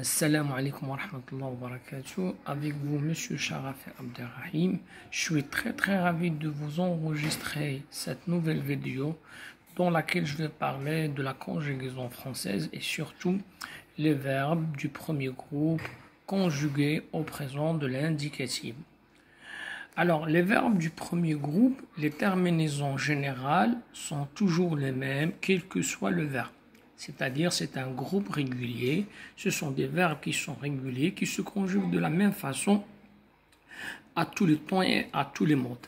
Assalamu alaikum wa rahmatullahi wa barakatuh. Avec vous, Monsieur Sharaf Abderrahim. Je suis très très ravi de vous enregistrer cette nouvelle vidéo dans laquelle je vais parler de la conjugaison française et surtout les verbes du premier groupe conjugués au présent de l'indicatif. Alors, les verbes du premier groupe, les terminaisons générales sont toujours les mêmes, quel que soit le verbe c'est-à-dire c'est un groupe régulier. Ce sont des verbes qui sont réguliers, qui se conjuguent de la même façon à tous les temps et à tous les modes.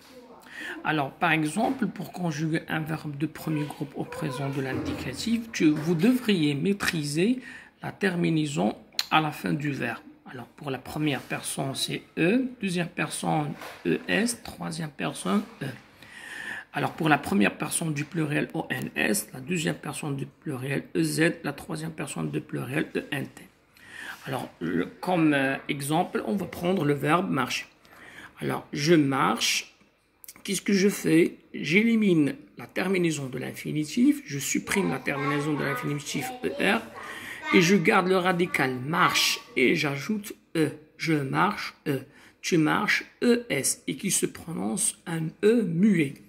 Alors, par exemple, pour conjuguer un verbe de premier groupe au présent de l'indicatif, vous devriez maîtriser la terminaison à la fin du verbe. Alors, pour la première personne, c'est E, deuxième personne, ES, troisième personne, E. Alors pour la première personne du pluriel ONS, la deuxième personne du pluriel EZ, la troisième personne du pluriel ENT. Alors comme euh, exemple, on va prendre le verbe marcher. Alors je marche. Qu'est-ce que je fais? J'élimine la terminaison de l'infinitif, je supprime la terminaison de l'infinitif ER et je garde le radical marche et j'ajoute E. Je marche E. Tu marches ES et qui se prononce un E muet.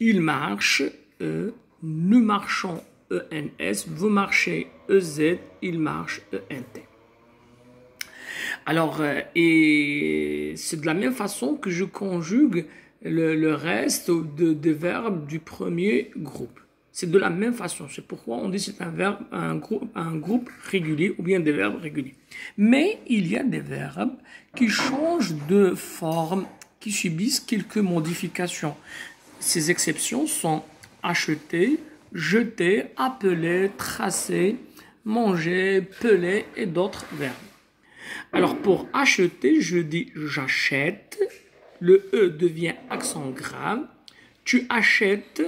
Il marche, E, nous marchons, ENS, vous marchez, EZ, il marche, ENT. Alors, euh, et c'est de la même façon que je conjugue le, reste des verbes du premier groupe. C'est de la même façon. C'est pourquoi on dit c'est un verbe, un groupe, un groupe régulier ou bien des verbes réguliers. Mais il y a des verbes qui changent de forme, qui subissent quelques modifications. Ces exceptions sont acheter, jeter, appeler, tracer, manger, peler et d'autres verbes. Alors pour acheter, je dis j'achète, le E devient accent grave, tu achètes,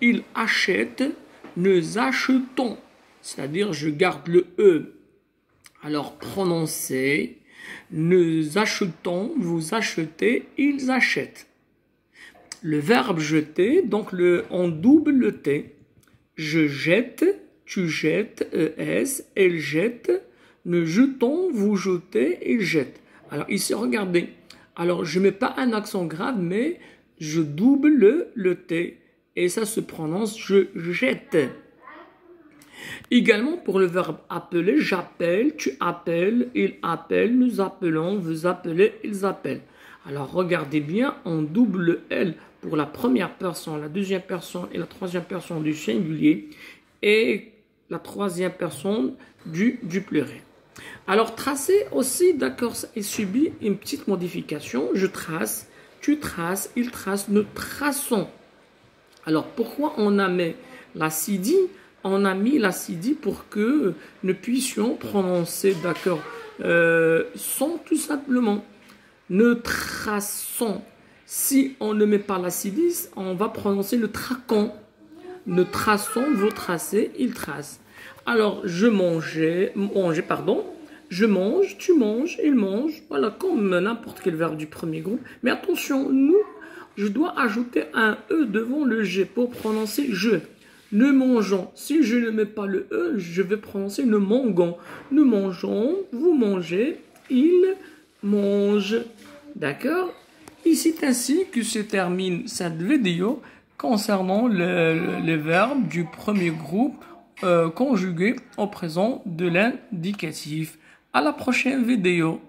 il achète, nous achetons, c'est-à-dire je garde le E. Alors prononcer, nous achetons, vous achetez, ils achètent le verbe jeter, donc le, on double le T. Je jette, tu jettes, ES, elle jette, nous jetons, vous jetez, il jette. Alors ici, regardez. Alors je ne mets pas un accent grave, mais je double le, le T. Et ça se prononce je jette. Également pour le verbe appeler, j'appelle, tu appelles, il appelle, nous appelons, vous appelez, ils appellent. Alors regardez bien, on double le L pour la première personne, la deuxième personne et la troisième personne du singulier et la troisième personne du, du pluriel. Alors tracer aussi, d'accord, il subit une petite modification. Je trace, tu traces, il trace, nous traçons. Alors pourquoi on a mis la CD On a mis la CD pour que nous puissions prononcer, d'accord, euh, son tout simplement. Ne traçons. Si on ne met pas la silice, on va prononcer le traquant. Ne traçons, vous tracez, il trace. Alors, je mangeais, pardon, je mange, tu manges, il mange. Voilà, comme n'importe quel verbe du premier groupe. Mais attention, nous, je dois ajouter un E devant le G pour prononcer je. Ne mangeons. Si je ne mets pas le E, je vais prononcer ne mangons. Nous mangeons, vous mangez, il mange. D'accord? Et c'est ainsi que se termine cette vidéo concernant les verbes du premier groupe euh, conjugués au présent de l'indicatif. À la prochaine vidéo.